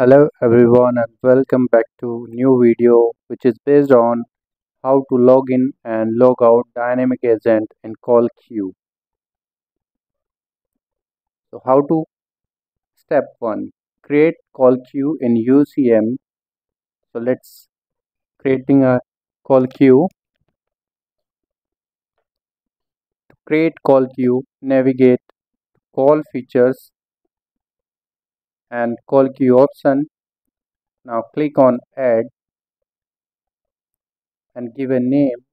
Hello everyone and welcome back to new video which is based on how to log in and log out dynamic agent in call queue. So how to step 1 create call queue in UCM. So let's creating a call queue. To create call queue navigate to call features and call queue option. Now click on add and give a name.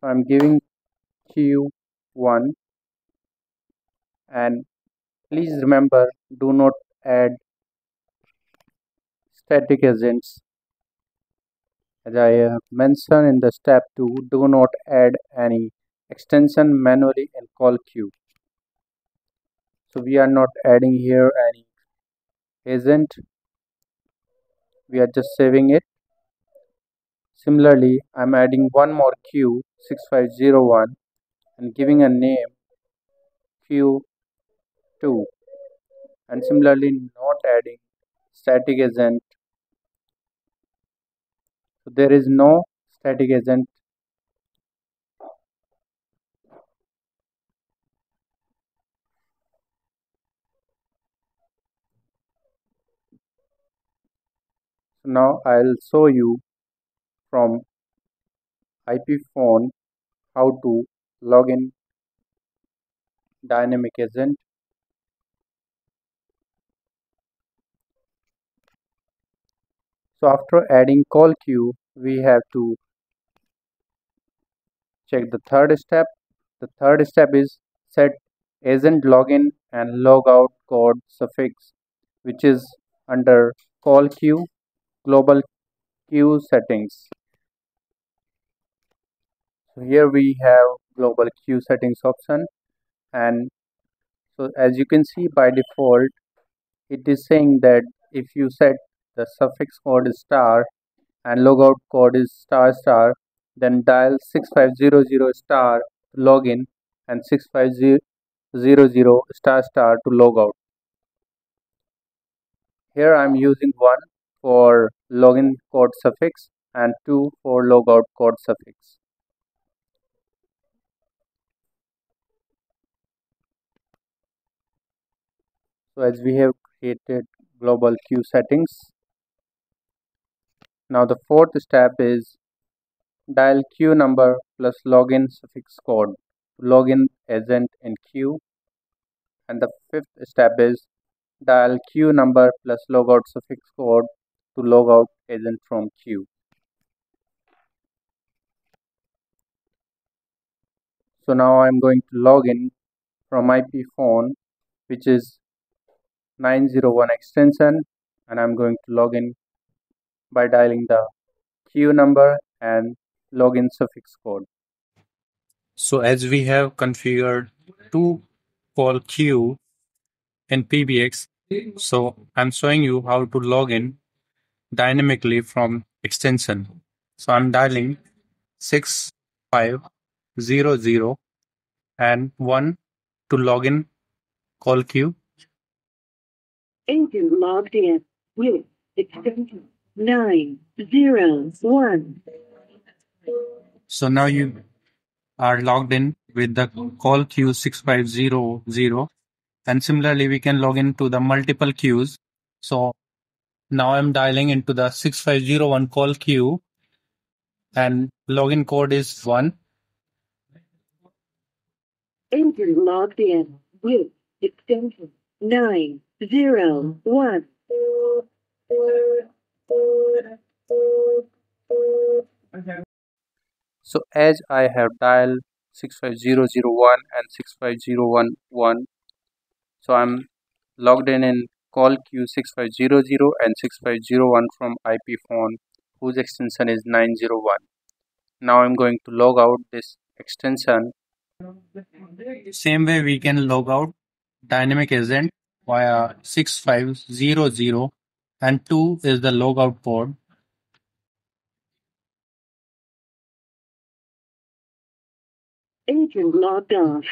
So I'm giving queue1 and please remember do not add static agents as I have mentioned in the step 2 do not add any extension manually in call queue so we are not adding here any agent. We are just saving it. Similarly i'm adding one more queue 6501 and giving a name queue2 and similarly not adding static agent. So there is no static agent So now I'll show you from IP phone how to log in dynamic agent. So after adding call queue, we have to check the third step. The third step is set agent login and logout code suffix which is under call queue global queue settings. So here we have global queue settings option. And so as you can see by default it is saying that if you set the suffix code is star and logout code is star star then dial 6500 star to log in and 6500 star star to log out. Here i'm using one for login code suffix and 2 for logout code suffix. So as we have created global queue settings, now the fourth step is dial queue number plus login suffix code to login agent in queue and the fifth step is dial queue number plus logout suffix code to log out agent from queue. So now I'm going to log in from IP phone which is 901 extension and I'm going to log in by dialing the queue number and login suffix code. So as we have configured two call queue in PBX, so I'm showing you how to log in dynamically from extension. So I'm dialing 6500 and 1 to log in call queue. Agent logged in with extension 901. So now you are logged in with the call queue 6500 and similarly we can log into the multiple queues. So now I'm dialing into the 6501 call queue and login code is 1. Agent logged in with extension 901. So as I have dialed 65001 and 65011 so I'm logged in in call Q6500 and 6501 from IP phone whose extension is 901. Now I'm going to log out this extension. Same way we can log out dynamic agent via 6500 and 2 is the logout port. Agent logged off.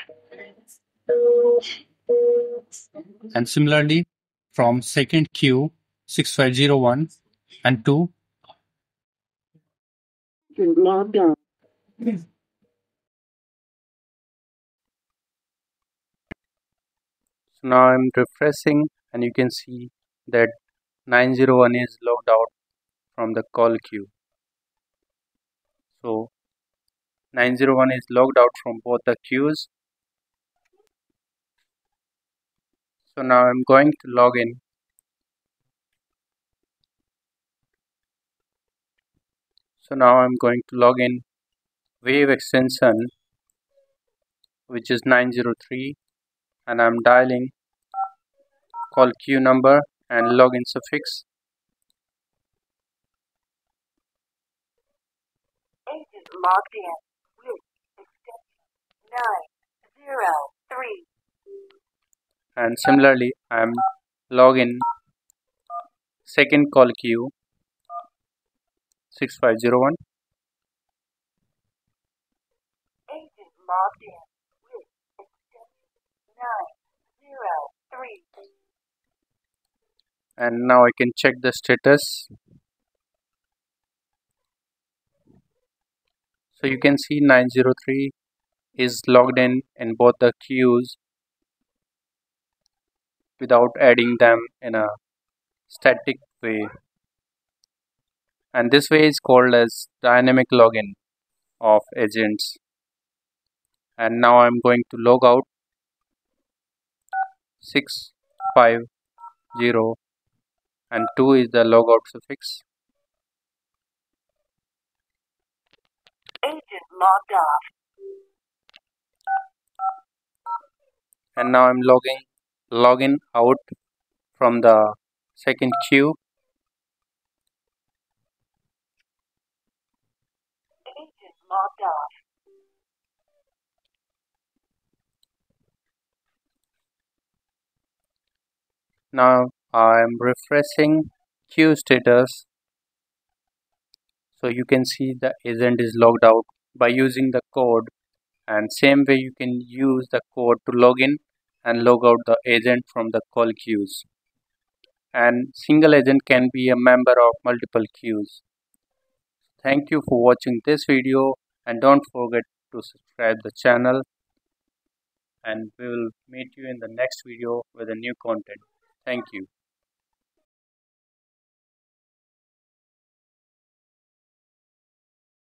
And similarly from second queue 6501 and 2 logged on. So now I'm refreshing and you can see that 901 is logged out from the call queue. So 901 is logged out from both the queues. So now I'm going to log in. So now I'm going to log in wave extension which is 903 and I'm dialing call queue number and login suffix logged in with extension 903. And similarly I'm login second call queue 6501 Agent logged in with extension 903. and now I can check the status so you can see 903 is logged in in both the queues without adding them in a static way. And this way is called as dynamic login of agents. And now I'm going to log out 650 and 2 is the logout suffix. Agent logged off. and now I'm logging login out from the second queue. Now I'm refreshing queue status. So you can see the agent is logged out by using the code. And same way you can use the code to log in and log out the agent from the call queues. And single agent can be a member of multiple queues. Thank you for watching this video and don't forget to subscribe the channel. And we will meet you in the next video with a new content. Thank you